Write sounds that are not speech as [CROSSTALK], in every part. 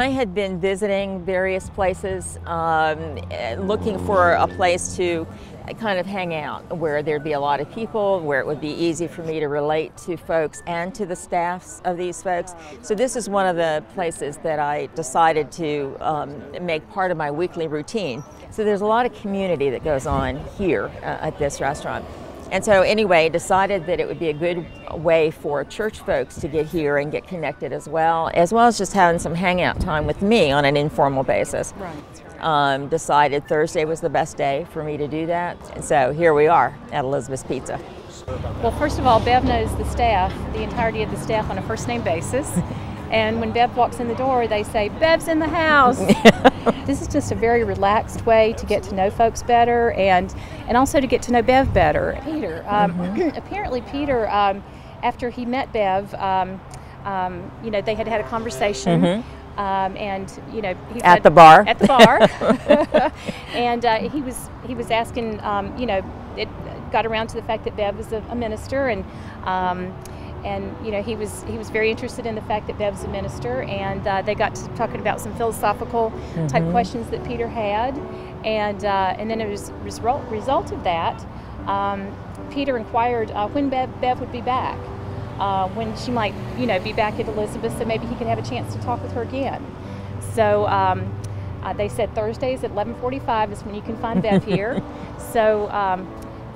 I had been visiting various places um, looking for a place to kind of hang out where there'd be a lot of people, where it would be easy for me to relate to folks and to the staffs of these folks. So this is one of the places that I decided to um, make part of my weekly routine. So there's a lot of community that goes on here uh, at this restaurant. And so, anyway, decided that it would be a good way for church folks to get here and get connected as well, as well as just having some hangout time with me on an informal basis. Right. Um, decided Thursday was the best day for me to do that. And so here we are at Elizabeth's Pizza. Well, first of all, Bev knows the staff, the entirety of the staff on a first name basis. [LAUGHS] And when Bev walks in the door, they say, Bev's in the house. [LAUGHS] [LAUGHS] this is just a very relaxed way to get to know folks better and, and also to get to know Bev better. Peter, um, mm-hmm. apparently, Peter, um, after he met Bev, um, um, you know, they had had a conversation. Mm-hmm. Um, and you know at had, the bar at the bar [LAUGHS] and uh, he was he was asking um, you know it got around to the fact that Bev was a, a minister and um, and you know he was he was very interested in the fact that Bev's a minister, and uh, they got to talking about some philosophical mm-hmm. type questions that Peter had, and uh, and then as a result result of that, um, Peter inquired uh, when Bev, Bev would be back, uh, when she might you know be back at Elizabeth, so maybe he could have a chance to talk with her again. So. Um, uh, they said Thursdays at 11:45 is when you can find Bev [LAUGHS] here. so um,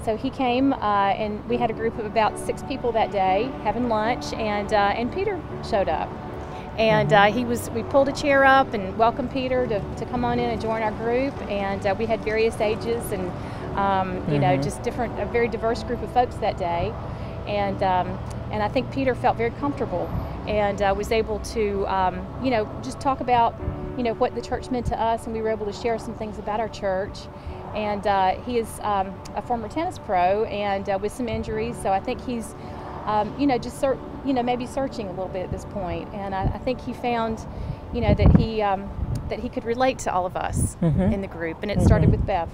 so he came, uh, and we had a group of about six people that day having lunch, and uh, and Peter showed up, and uh, he was. We pulled a chair up and welcomed Peter to, to come on in and join our group, and uh, we had various ages and um, you mm-hmm. know just different, a very diverse group of folks that day, and um, and I think Peter felt very comfortable and uh, was able to um, you know just talk about you know what the church meant to us, and we were able to share some things about our church and uh, he is um, a former tennis pro and uh, with some injuries. So I think he's, um, you know, just ser- you know maybe searching a little bit at this point. And I, I think he found, you know, that he um, that he could relate to all of us mm-hmm. in the group, and it started mm-hmm. with Bev.